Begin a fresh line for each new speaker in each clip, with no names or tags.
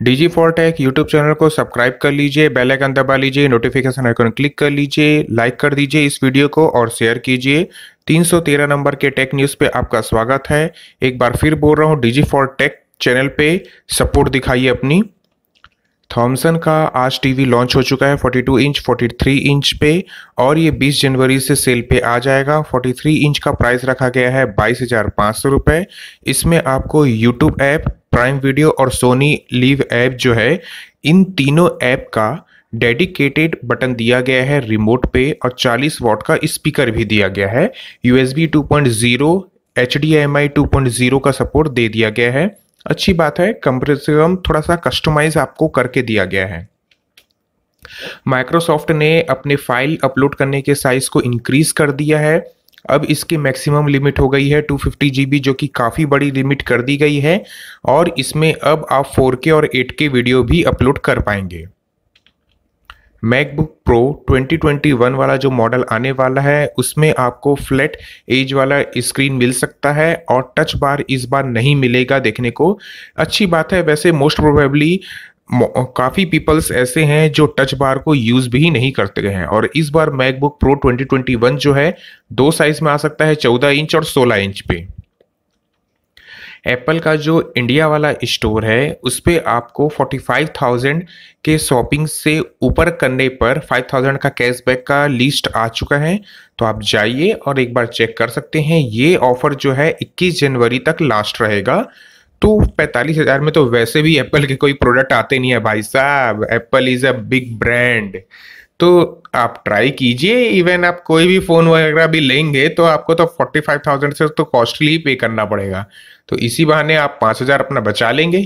DG for tech YouTube channel को subscribe कर लीजिए, बेल आइकन दबा लीजिए नोटिफिकेशन आइकन क्लिक कर लीजिए लाइक कर दीजिए इस वीडियो को और शेयर कीजिए। 313 नंबर के टेक न्यूज़ पे आपका स्वागत है। एक बार फिर बोल रहा हूँ डीजी फॉर टेक चैनल पे सपोर्ट दिखाइए अपनी। थॉमसन का आज टीवी लॉन्च हो चुका है 42 इंच 43 इंच पे, और ये 20 जनवरी से सेल पे आ जाएगा। 43 इंच का प्राइस रखा गया है बाईस हज़ार पाँच सौ रुपये इसमें आपको यूट्यूब ऐप प्राइम वीडियो और सोनी लीव ऐप जो है, इन तीनों ऐप का डेडिकेटेड बटन दिया गया है रिमोट पे, और 40 वॉट का स्पीकर भी दिया गया है। यूएसबी 2.0 HDMI 2.0 का सपोर्ट दे दिया गया है। अच्छी बात है कम से कम थोड़ा सा कस्टमाइज आपको करके दिया गया है। माइक्रोसॉफ्ट ने अपने फ़ाइल अपलोड करने के साइज़ को इंक्रीज कर दिया है। अब इसकी मैक्सिमम लिमिट हो गई है 250 फिफ्टी जो कि काफ़ी बड़ी लिमिट कर दी गई है और इसमें अब आप 4K और 8K वीडियो भी अपलोड कर पाएँगे। मैकबुक प्रो 2021 वाला जो मॉडल आने वाला है, उसमें आपको फ्लैट एज वाला स्क्रीन मिल सकता है और टच बार इस बार नहीं मिलेगा देखने को। अच्छी बात है, वैसे मोस्ट प्रोबेबली काफ़ी पीपल्स ऐसे हैं जो टच बार को यूज़ भी नहीं करते हैं। और इस बार मैकबुक प्रो 2021 जो है, दो साइज़ में आ सकता है 14 इंच और 16 इंच पे। एप्पल का जो इंडिया वाला स्टोर है उस पर आपको 45,000 के शॉपिंग से ऊपर करने पर 5,000 का कैशबैक का लिस्ट आ चुका है। तो आप जाइए और एक बार चेक कर सकते हैं। ये ऑफ़र जो है 21 जनवरी तक लास्ट रहेगा। तो पैंतालीस हज़ार में तो वैसे भी एप्पल के कोई प्रोडक्ट आते नहीं है भाई साहब। Apple is a big brand तो आप ट्राई कीजिए इवन आप कोई भी फ़ोन वगैरह भी लेंगे तो आपको तो फोर्टी फाइव थाउज़ेंड से तो कॉस्टली ही पे करना पड़ेगा। तो इसी बहाने आप पाँच हज़ार अपना बचा लेंगे।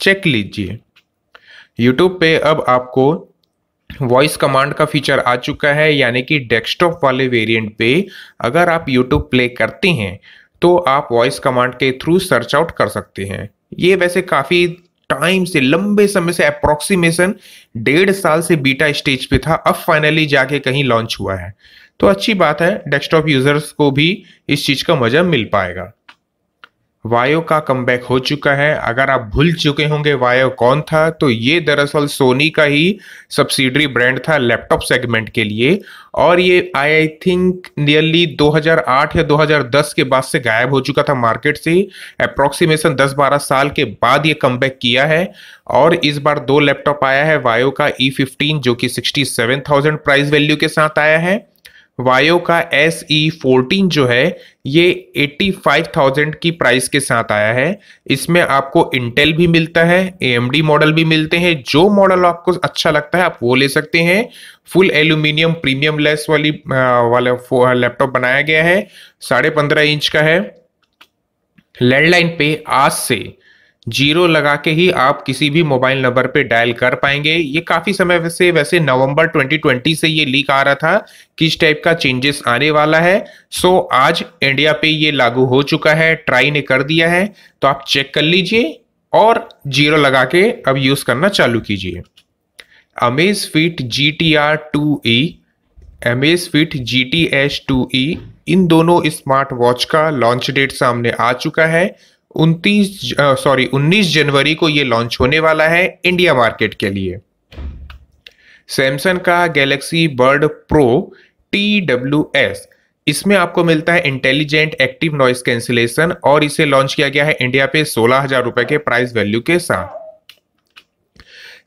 चेक लीजिए। यूट्यूब पे अब आपको वॉइस कमांड का फीचर आ चुका है, यानी कि डेस्कटॉप वाले वेरिएंट पे। अगर आप यूट्यूब प्ले करते हैं तो आप वॉइस कमांड के थ्रू सर्च आउट कर सकते हैं। ये वैसे काफ़ी टाइम से, लंबे समय से अप्रोक्सीमेशन डेढ़ साल से बीटा स्टेज पे था। अब फाइनली जाके कहीं लॉन्च हुआ है। तो अच्छी बात है डेस्कटॉप यूज़र्स को भी इस चीज़ का मज़ा मिल पाएगा। वायो का कमबैक हो चुका है। अगर आप भूल चुके होंगे वायो कौन था तो ये दरअसल सोनी का ही सब्सिडरी ब्रांड था लैपटॉप सेगमेंट के लिए। और ये आई थिंक नियरली 2008 या 2010 के बाद से गायब हो चुका था मार्केट से। अप्रोक्सीमेशन 10-12 साल के बाद ये कमबैक किया है। और इस बार दो लैपटॉप आया है, वायो का ई e फिफ्टीन जो कि सिक्सटी प्राइस वैल्यू के साथ आया है। वायो का एस ई फोर्टीन जो है ये 85,000 की प्राइस के साथ आया है। इसमें आपको इंटेल भी मिलता है ए मॉडल भी मिलते हैं। जो मॉडल आपको अच्छा लगता है आप वो ले सकते हैं। फुल एल्यूमिनियम प्रीमियम लेस वाली वाला लैपटॉप बनाया गया है। साढ़े पंद्रह इंच का है। लैंडलाइन पे आज से ज़ीरो लगा के ही आप किसी भी मोबाइल नंबर पे डायल कर पाएँगे। ये काफ़ी समय से वैसे नवंबर 2020 से ये लीक आ रहा था, किस टाइप का चेंजेस आने वाला है। सो, आज इंडिया पे ये लागू हो चुका है, ट्राई ने कर दिया है तो आप चेक कर लीजिए और ज़ीरो लगा के अब यूज़ करना चालू कीजिए। Amazfit G T R two E Amazfit G T S two E इन दोनों स्मार्ट वॉच का लॉन्च डेट सामने आ चुका है। उनतीस सॉरी उन्नीस जनवरी को ये लॉन्च होने वाला है इंडिया मार्केट के लिए। सैमसंग का गैलेक्सी बर्ड प्रो टी डब्ल्यू एस इसमें आपको मिलता है इंटेलिजेंट एक्टिव नॉइस कैंसिलेशन और इसे लॉन्च किया गया है इंडिया पे सोलह हज़ार रुपए के प्राइस वैल्यू के साथ।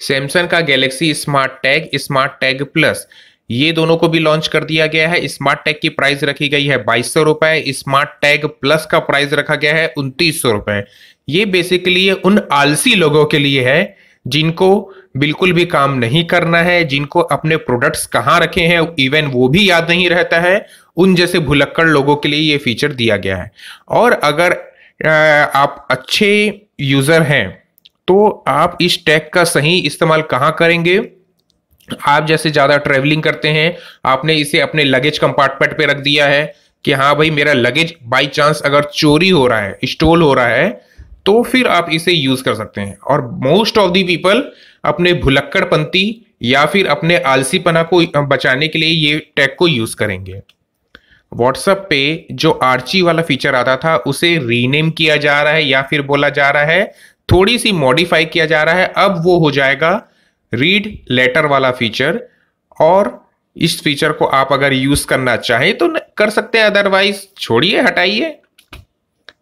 सैमसंग का Galaxy smart tag smart tag plus ये दोनों को भी लॉन्च कर दिया गया है। स्मार्ट टैग की प्राइस रखी गई है बाईस सौ रुपए। स्मार्ट टैग प्लस का प्राइस रखा गया है उनतीस सौ रुपए। ये बेसिकली उन आलसी लोगों के लिए है जिनको बिल्कुल भी काम नहीं करना है, जिनको अपने प्रोडक्ट्स कहाँ रखे हैं इवन वो भी याद नहीं रहता है। उन जैसे भुलक्कड़ लोगों के लिए ये फीचर दिया गया है। और अगर आप अच्छे यूज़र हैं तो आप इस टैग का सही इस्तेमाल कहाँ करेंगे? आप जैसे ज़्यादा ट्रेवलिंग करते हैं, आपने इसे अपने लगेज कंपार्टमेंट पे रख दिया है कि हाँ भाई, मेरा लगेज बाई चांस अगर चोरी हो रहा है स्टोल हो रहा है तो फिर आप इसे यूज़ कर सकते हैं। और मोस्ट ऑफ़ दी पीपल अपने भुलक्कड़पंती या फिर अपने आलसीपना को बचाने के लिए ये टैग को यूज़ करेंगे। व्हाट्सएप पे जो आर्ची वाला फीचर आता था, उसे रीनेम किया जा रहा है या फिर बोला जा रहा है, थोड़ी सी मॉडिफाई किया जा रहा है, अब वो हो जाएगा रीड लेटर वाला फीचर और इस फीचर को आप अगर यूज़ करना चाहें तो कर सकते हैं अदरवाइज़ छोड़िए, हटाइए।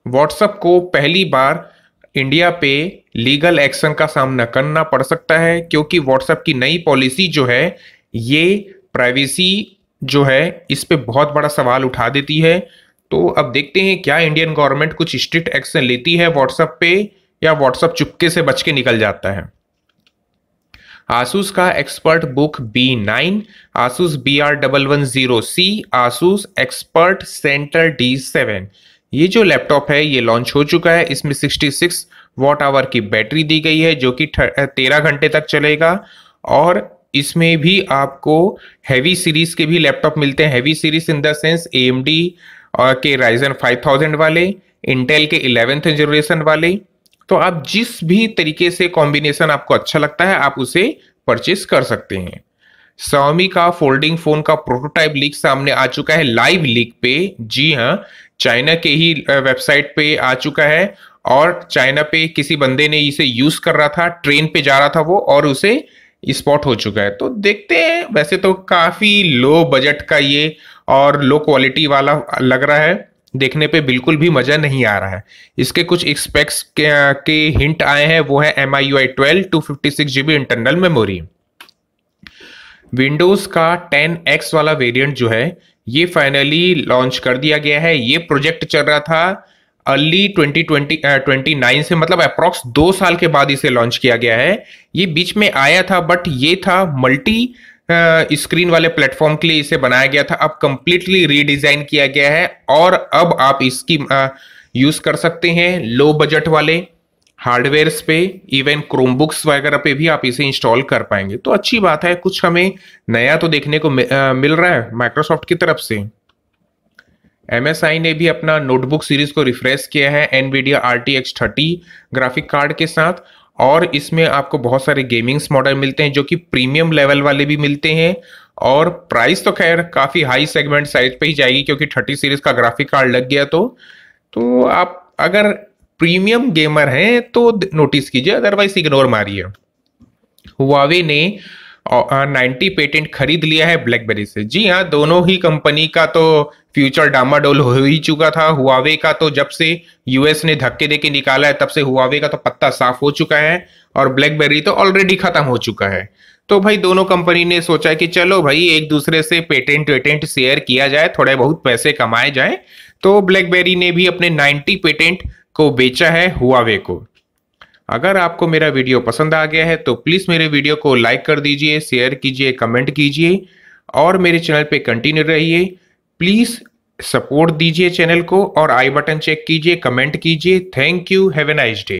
व्हाट्सएप को पहली बार इंडिया पे लीगल एक्शन का सामना करना पड़ सकता है, क्योंकि व्हाट्सएप की नई पॉलिसी जो है, ये प्राइवेसी जो है, इस पे बहुत बड़ा सवाल उठा देती है। तो अब देखते हैं क्या इंडियन गवर्नमेंट कुछ स्ट्रिक्ट एक्शन लेती है व्हाट्सएप पे, या व्हाट्सएप चुपके से बच के निकल जाता है। आसूस का expert book B nine Asus B R double one zero C Asus expert centre D seven ये जो लैपटॉप है, ये लॉन्च हो चुका है। इसमें 66 वॉट आवर की बैटरी दी गई है, जो कि तेरह घंटे तक चलेगा। और इसमें भी आपको हैवी सीरीज़ के भी लैपटॉप मिलते हैं। Heavy series in the sense a और के राइजन 5000 वाले इंटेल के इलेवेंथ जनरेशन वाले तो आप जिस भी तरीके से कॉम्बिनेशन आपको अच्छा लगता है, आप उसे परचेस कर सकते हैं। Xiaomi का फोल्डिंग फ़ोन का प्रोटोटाइप लीक सामने आ चुका है लाइव लीक पे। जी हाँ चाइना के ही वेबसाइट पे आ चुका है और चाइना पे किसी बंदे ने इसे यूज़ कर रहा था ट्रेन पे जा रहा था वो और उसे स्पॉट हो चुका है। तो देखते हैं, वैसे तो काफ़ी लो बजट का ये और लो क्वालिटी वाला लग रहा है। देखने पे बिल्कुल भी मज़ा नहीं आ रहा है। इसके कुछ एक्सपेक्ट्स के, के हिंट आए हैं वो है M I U I twelve two fifty six GB internal memory Windows का 10x वाला वेरिएंट जो है ये फाइनली लॉन्च कर दिया गया है। ये प्रोजेक्ट चल रहा था अर्ली 2020 ट्वेंटी नाइन से मतलब अप्रॉक्स दो साल के बाद इसे लॉन्च किया गया है। ये बीच में आया था बट ये था मल्टी स्क्रीन वाले प्लेटफॉर्म के लिए इसे बनाया गया था। अब कंप्लीटली रीडिजाइन किया गया है और अब आप इसकी यूज़ कर सकते हैं लो बजट वाले हार्डवेयर पे इवन क्रोमबुक्स वगैरह पे भी आप इसे इंस्टॉल कर पाएँगे। तो अच्छी बात है, कुछ हमें नया तो देखने को मिल रहा है माइक्रोसॉफ्ट की तरफ़ से। एमएसआई ने भी अपना नोटबुक सीरीज़ को रिफ्रेश किया है Nvidia R T graphic card के साथ और इसमें आपको बहुत सारे गेमिंग्स मॉडल मिलते हैं, जो कि प्रीमियम लेवल वाले भी मिलते हैं। और प्राइस तो खैर काफ़ी हाई सेगमेंट साइज़ पे ही जाएगी, क्योंकि थर्टी सीरीज़ का ग्राफिक कार्ड लग गया तो। तो आप अगर प्रीमियम गेमर हैं तो नोटिस कीजिए अदरवाइज़ इग्नोर मारिए। हुआवे ने नाइन्टी पेटेंट खरीद लिया है ब्लैकबेरी से। जी हाँ दोनों ही कंपनी का तो फ्यूचर डामाडोल हो ही चुका था। हुआवे का तो जब से यूएस ने धक्के देके निकाला है, तब से हुआवे का तो पत्ता साफ़ हो चुका है और ब्लैकबेरी तो ऑलरेडी खत्म हो चुका है। तो भाई, दोनों कंपनी ने सोचा कि चलो भाई, एक दूसरे से पेटेंट वेटेंट शेयर किया जाए, थोड़े बहुत पैसे कमाए जाए। तो ब्लैकबेरी ने भी अपने 90 पेटेंट को बेचा है हुआवे को। अगर आपको मेरा वीडियो पसंद आ गया है तो प्लीज़ मेरे वीडियो को लाइक कर दीजिए, शेयर कीजिए, कमेंट कीजिए और मेरे चैनल पे कंटिन्यू रहिए। प्लीज़ सपोर्ट दीजिए चैनल को और आई बटन चेक कीजिए, कमेंट कीजिए। Thank you, have a nice day.